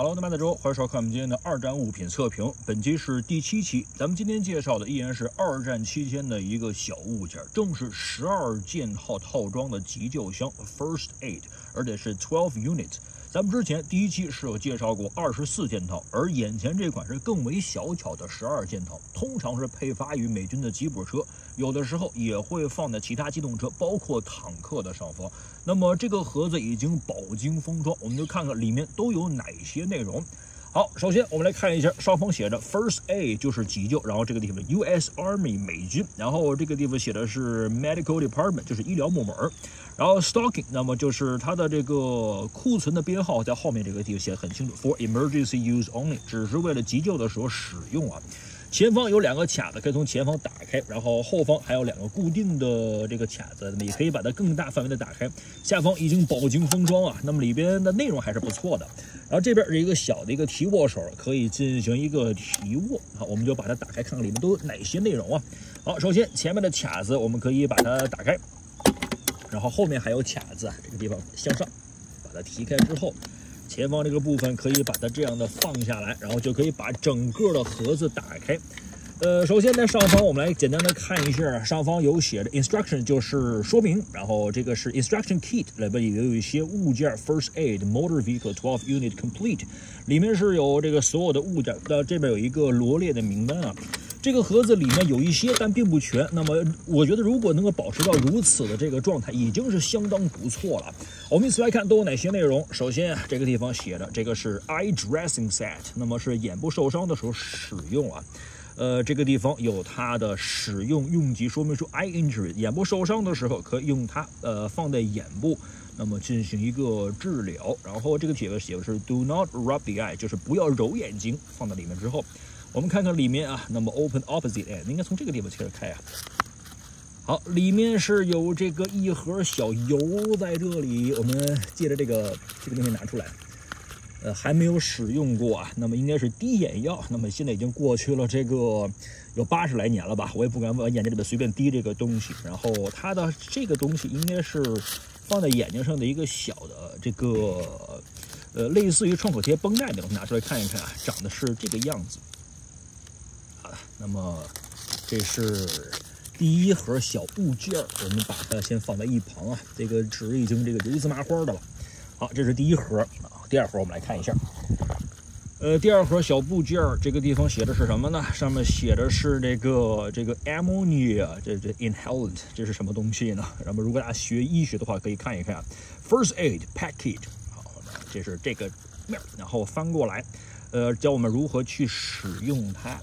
Hello，大家好，欢迎收看我们今天的二战物品测评。本期是第七期，咱们今天介绍的依然是二战期间的一个小物件，正是十二件套套装的急救箱 First Aid，而且是 twelve units。咱们之前第一期是有介绍过二十四件套，而眼前这款是更为小巧的十二件套，通常是配发于美军的吉普车，有的时候也会放在其他机动车，包括坦克的上方。那么这个盒子已经饱经封装，我们就看看里面都有哪些内容。好，首先我们来看一下，上方写着 First A 就是急救，然后这个地方 U.S. Army 美军，然后这个地方写的是 Medical Department 就是医疗部门，然后 Stocking 那么就是它的这个库存的编号在后面这个地方写的很清楚，For emergency use only，只是为了急救的时候使用啊。前方有两个卡子可以从前方打开，然后后方还有两个固定的这个卡子，那么也可以把它更大范围的打开。下方已经饱经封装啊，那么里边的内容还是不错的。然后这边是一个小的一个提握手，可以进行一个提握。好，我们就把它打开，看看里面都有哪些内容啊。好，首先前面的卡子我们可以把它打开，然后后面还有卡子，这个地方向上把它提开之后。前方这个部分可以把它这样的放下来，然后就可以把整个的盒子打开。呃，首先在上方我们来简单的看一下，上方有写的 instruction 就是说明，然后这个是 instruction kit 里边也有一些物件，first aid motor vehicle twelve unit complete，里面是有这个所有的物件，那这边有一个罗列的名单啊。这个盒子里面有一些，但并不全。那么，我觉得如果能够保持到如此的这个状态，已经是相当不错了。我们一起来看都有哪些内容。首先，这个地方写的这个是 eye dressing set，那么是眼部受伤的时候使用啊。呃，这个地方有它的使用用级说明书，eye injury，眼部受伤的时候可以用它，呃，放在眼部，那么进行一个治疗。然后这个帖子写的是 do not rub the eye，就是不要揉眼睛。放在里面之后。我们看看里面啊，那么 open opposite end 应该从这个地方开始开啊。好，里面是有这个一盒小油在这里，我们借着这个这个东西拿出来，呃，还没有使用过啊。那么应该是滴眼药，那么现在已经过去了这个有八十来年了吧，我也不敢往眼睛里面随便滴这个东西。然后它的这个东西应该是放在眼睛上的一个小的这个呃类似于创可贴绷带的，我们拿出来看一看啊，长得是这个样子。好了那么，这是第一盒小物件，我们把它先放在一旁啊。这个纸已经这个油渍麻花的了。好，这是第一盒啊。第二盒我们来看一下。呃，第二盒小部件，这个地方写的是什么呢？上面写的是这个这个 ammonia，这这 inhalant，这是什么东西呢？那么如果大家学医学的话，可以看一看 first aid package。好，这是这个面，然后翻过来，呃，教我们如何去使用它。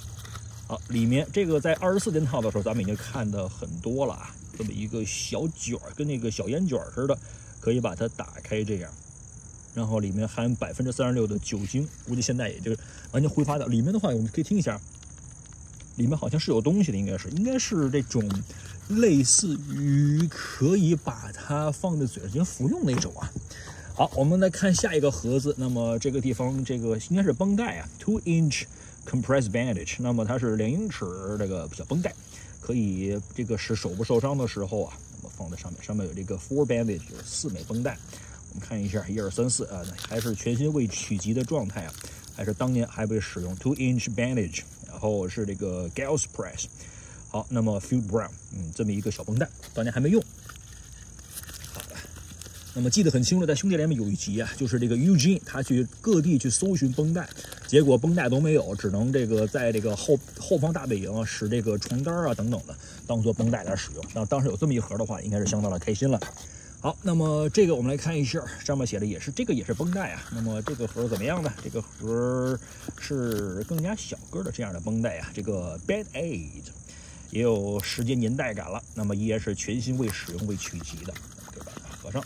好，里面这个在二十四件套的时候，咱们已经看的很多了啊。这么一个小卷儿，跟那个小烟卷似的，可以把它打开这样。然后里面含百分之三十六的酒精，估计现在也就是完全挥发掉。里面的话，我们可以听一下，里面好像是有东西的，应该是应该是这种类似于可以把它放在嘴上进行服用那种啊。好，我们来看下一个盒子。那么这个地方，这个应该是绷带啊，two inch。Compress bandage，那么它是两英尺这个小绷带，可以这个使手部受伤的时候啊，那么放在上面，上面有这个 four bandage，有四枚绷带。看一下，一二三四啊，还是全新未取集的状态啊，还是当年还被使用 two inch bandage，然后是这个 gauze press。好，那么 field brown，嗯，这么一个小绷带，当年还没用。那么记得很清楚，在兄弟连里有一集啊，就是这个 Eugene 他去各地去搜寻绷带，结果绷带都没有，只能这个在这个后后方大本营啊，使这个床单啊等等的当做绷带来使用。那当时有这么一盒的话，应该是相当的开心了。好，那么这个我们来看一下，上面写的也是这个也是绷带啊。那么这个盒怎么样呢？这个盒是更加小个的这样的绷带啊。这个 Bad Aid 也有时间年代感了。那么依然是全新未使用未取集的，给把它合上。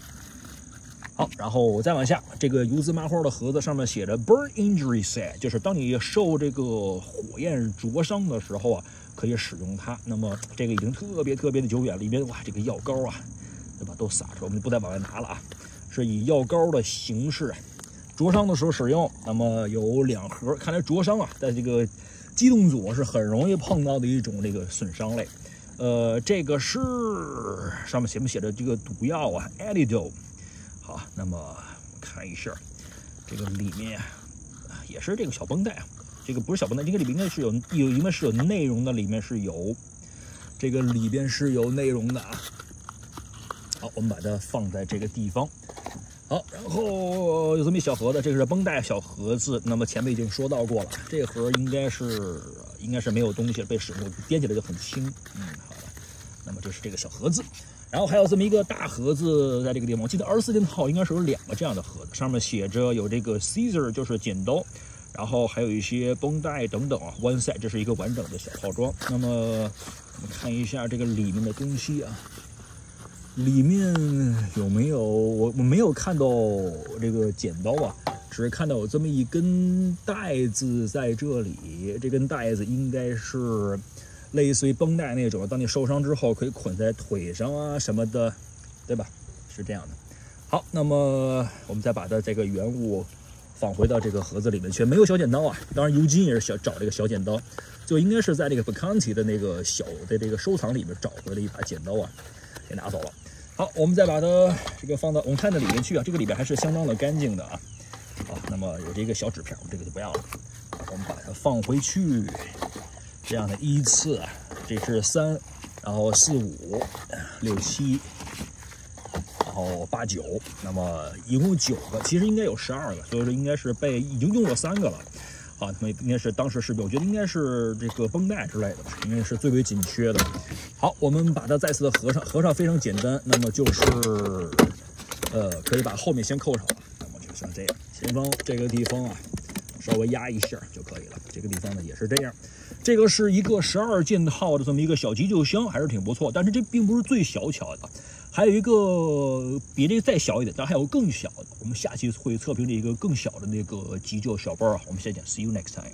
好，然后再往下，这个油渍麻花的盒子上面写着 “burn injury set”，就是当你受这个火焰灼伤的时候啊，可以使用它。那么这个已经特别特别的久远了，里面哇，这个药膏啊，对吧，都撒出来，我们就不再往外拿了啊。是以药膏的形式，灼伤的时候使用。那么有两盒，看来灼伤啊，在这个机动组是很容易碰到的一种这个损伤类。呃，这个是上面写没写着这个毒药啊 a d i d o。好，那么看一下这个里面啊，也是这个小绷带啊，这个不是小绷带，这个里面应该是有有，应该是有内容的，里面是有这个里边是有内容的啊。好，我们把它放在这个地方。好，然后有这么一小盒子，这个是绷带小盒子。那么前面已经说到过了，这盒应该是应该是没有东西，被使用掂起来就很轻。嗯，好了，那么这是这个小盒子，然后还有这么一个大盒子在这个地方。我记得二十四件套应该是有两个这样的盒子，上面写着有这个 scissor 就是剪刀，然后还有一些绷带等等啊。One set 这是一个完整的小套装。那么我们看一下这个里面的东西啊。里面有没有我我没有看到这个剪刀啊，只是看到有这么一根带子在这里。这根带子应该是类似于绷带那种，当你受伤之后可以捆在腿上啊什么的，对吧？是这样的。好，那么我们再把它这个原物放回到这个盒子里面去。没有小剪刀啊，当然尤金也是想找这个小剪刀，就应该是在这个 Bacanti 的那个小的这个收藏里面找回了一把剪刀啊，给拿走了。好，我们再把它这个放到我们看的里面去啊，这个里边还是相当的干净的啊。好，那么有这个小纸片，我们这个就不要了。我们把它放回去，这样的依次啊，这是三，然后四五六七，然后八九，那么一共九个，其实应该有十二个，所以说应该是被已经用了三个了。啊，那么应该是当时是，我觉得应该是这个绷带之类的吧，应该是最为紧缺的。好，我们把它再次的合上，合上非常简单，那么就是，呃，可以把后面先扣上了。那么就像这样，前方这个地方啊，稍微压一下就可以了。这个地方呢也是这样。这个是一个十二件套的这么一个小急救箱，还是挺不错。但是这并不是最小巧的，还有一个比这个再小一点，但还有更小的。我们下期会测评的一个更小的那个急救小包啊。我们下期见，See you next time。